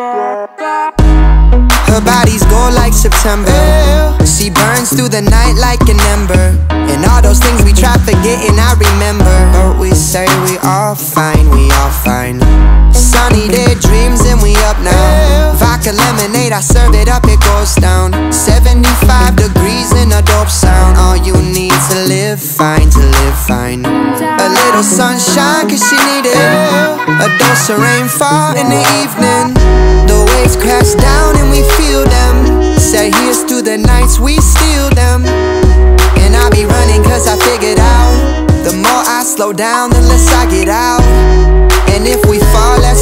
Her body's gold like September. She burns through the night like an ember. And all those things we try forgetting I remember. But we say we all fine, we all fine. Sunny day dreams and we up now. Vodka lemonade, I serve it up, it goes down. 75 degrees in a dope sound. All you need to live fine, to live fine. A little sunshine cause she need it A dose of rainfall in the evening. Waves crash down and we feel them. Say here's through the nights, we steal them. And I be running cause I figured out. The more I slow down, the less I get out. And if we fall, let's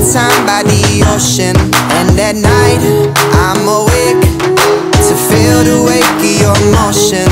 time by the ocean. And at night, I'm awake To feel the wake of your motion